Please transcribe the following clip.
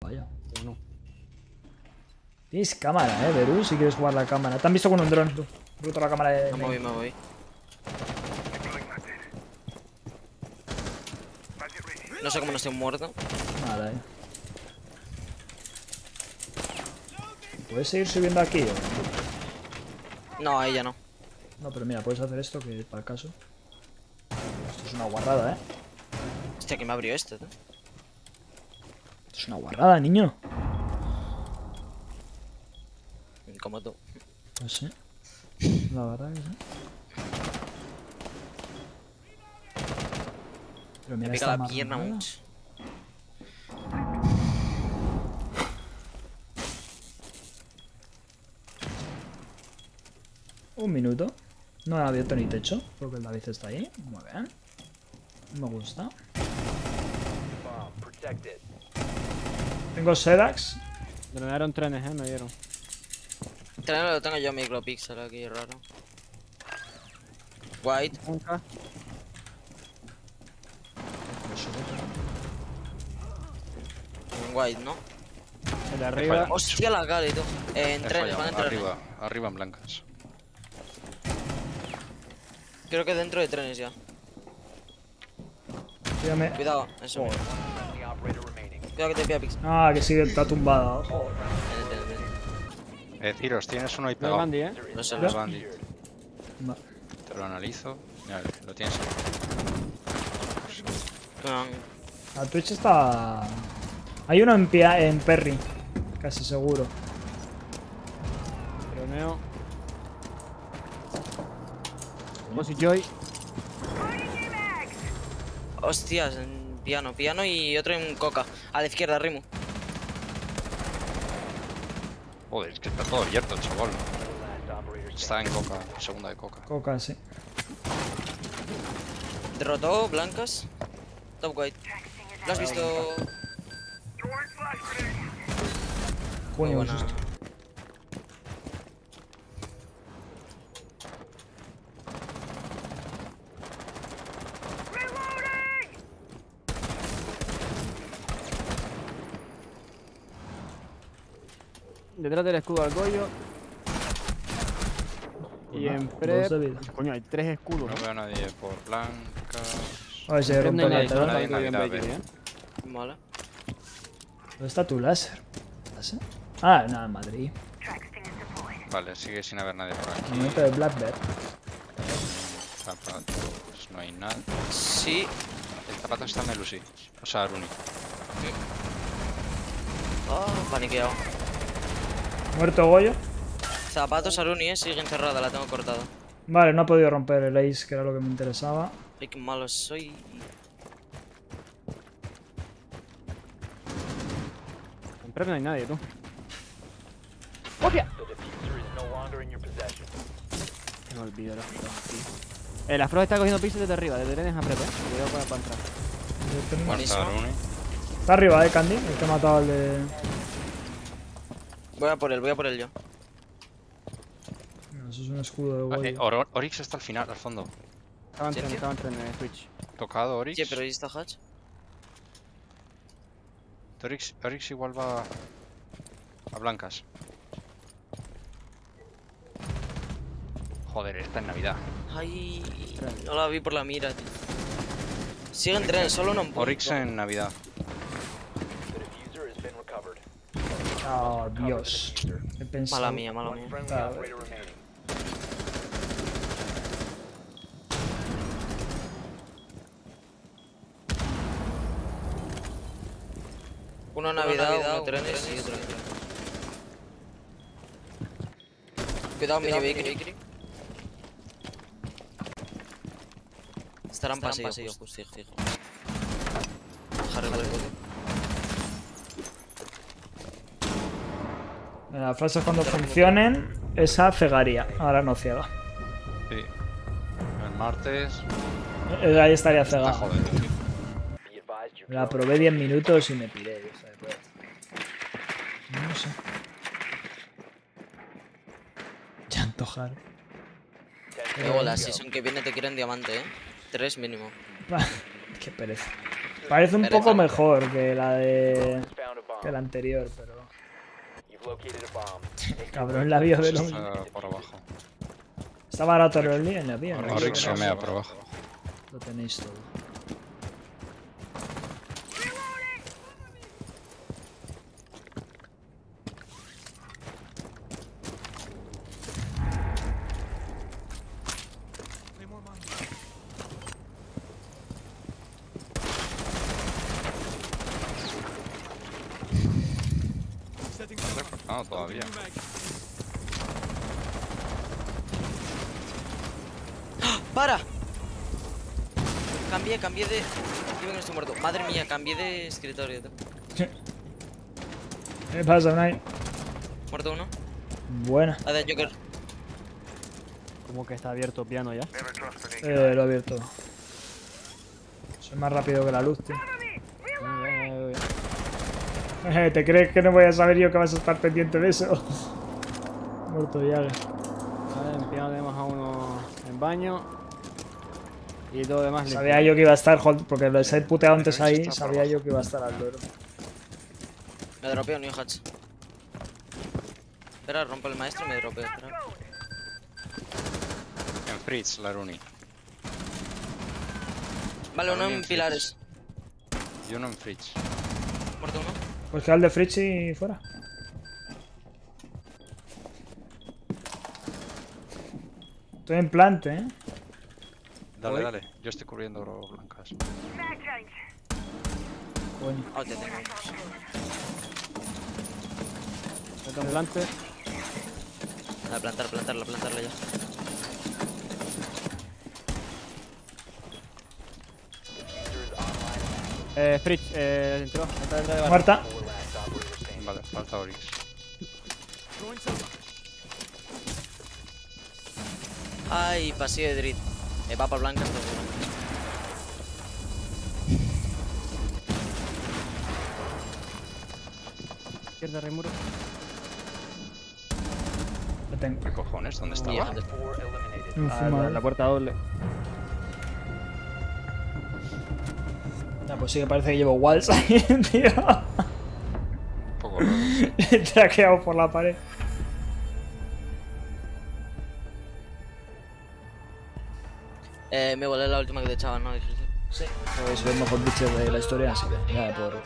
Vaya. Bueno. Tienes cámara, eh, Beru, si quieres jugar la cámara. Te han visto con un dron, tú. Bruto la cámara de. Me voy, me voy. No sé cómo no estoy muerto. Nada, eh. ¿Puedes seguir subiendo aquí? o? No, ahí ya no. No, pero mira, puedes hacer esto que para el caso. Esto es una guarrada, eh. Hostia, que me abrió este, ¿no? Esto es una guarrada, niño. Como tú. No sé. La verdad que sí. Pero Me mira pica esta la pierna marrada. mucho. Un minuto. No he abierto ni techo, porque el David está ahí. Muy bien. Me gusta. Tengo Sedax. Drenaron trenes, eh, me dieron. Tren lo tengo yo micropixel aquí, raro. White. Nunca. White, ¿no? El de arriba. Hostia la cara y tú. Eh, en He trenes, van a entrar. Arriba, arriba en blancas. Creo que dentro de trenes ya. Tírame. Cuidado, eso. Cuidado que te pilla pixel. Ah, que sigue, está tumbada. Joder. Eh, Tiros, tienes uno ahí No pegado. Bandy, eh. No es. Bandy. Va. Te lo analizo. Mira, lo tienes ahí. La Twitch está. Hay uno en, Pia- en Perry. Casi seguro. Droneo. Bossy Joy. Hostias, en piano, piano y otro en coca. A la izquierda, Rimu. Joder, es que está todo abierto el chaval. Está en coca, segunda de coca. Coca, sí. Derrotó, blancas. Top white. ¿Lo has visto? Coño, Detrás del escudo al Goyo. Y en prep. Coño, hay tres escudos. No veo a nadie por blancas. A ver si En prep rompe no hay la el Navidad, Bakery, eh. Vale. ¿Dónde está tu láser? ¿Láser? Ah, nada, en Madrid. Vale, sigue sin haber nadie por aquí. Momento de Blackbird. Zapatos, no hay nada. Sí. El zapato está en Melusi. O sea, Runi. Oh, paniqueado. Muerto Goyo. Zapatos Aruni, eh. Sigue encerrada, la tengo cortada. Vale, no ha podido romper el ace, que era lo que me interesaba. Ay, qué malo soy. En no hay nadie, tú. Me olvido la Frost, tío. Eh, la Frost está cogiendo pisos desde arriba, desde trenes a prep, eh. Cuidado para, para entrar. Buenísimo. Está Runi. Está arriba, eh, Candy. El que ha matado al de. Voy a por él, voy a por él yo. No, eso es un escudo de Ah, Goyo. eh, Oryx está al final, al fondo. Estaba en ¿Sí, trenes, tío? estaba en trenes, eh, Twitch. Tocado Oryx. Sí, pero ahí está Hatch. Oryx, Oryx igual va a blancas. Joder, está en Navidad. Ay, no la vi por la mira, tío. Sigue en tren, solo uno en. Oryx en Navidad. Oh, Dios. He pensado. Mala mía, mala mía. Uno Navidad, uno en trenes y otro. Cuidado, mini bakery. Estarán pasillo, justo. Harry Potter. Las frases cuando funcionen, esa cegaría. Ahora no ciega. Sí. El martes. Eh, Ahí estaría joder. La probé 10 minutos y me piré. puta. No sé. Ya antojar. Luego la season que viene te quieren diamante, eh. Tres mínimo. Qué pereza. Parece un Pereza. poco mejor que la de. que el anterior, pero. Cabrón, la vio de Eso lo está por abajo. Está barato el early en la vía. ¿no? Oryx romea por abajo. Lo tenéis todo. No reforzado todavía. ¡Para! Cambié, cambié de. Estoy muerto. Madre mía, cambié de escritorio. ¿Qué pasa, Unai? Muerto uno. Buena. La de Joker. Como que está abierto piano ya. Eh, lo he abierto. Soy más rápido que la luz, tío. Muy bien, muy bien. Eh, ¿Te crees que no voy a saber yo que vas a estar pendiente de eso? Muerto ya. Vale, en piano tenemos a uno en baño. Y todo demás limpio. Sabía yo que iba a estar, porque lo he puteado antes ahí, sabía yo que iba a estar al duelo. Me dropeo, New Hatch. Espera, rompo el maestro y me dropeo. Espera. En Fritz, la Runi. Vale, uno en pilares. Y uno en Fritz. Muerto uno. Pues que al de Fritz y fuera. Estoy en plante, eh. Dale, dale. Yo estoy cubriendo blancas. Coño. Ah, te tengo. Meto en plante. A plantar, plantarla, plantarla ya. Eh, Fritz, eh, entró. Muerta. Falta Oryx. Ay, pasillo de Drit. Eh, va para blanca, seguro. Izquierda, Remuro. Lo tengo. ¿Qué cojones? ¿Dónde estaba? antes- Four eliminated. Un Ah, la, la puerta doble. Ah, pues sí que parece que llevo walls ahí, tío. Sí. He traqueado por la pared. Eh, me volé la última que te echaban, ¿no? Sí. Soy el mejor bicho de la historia, así que ya por.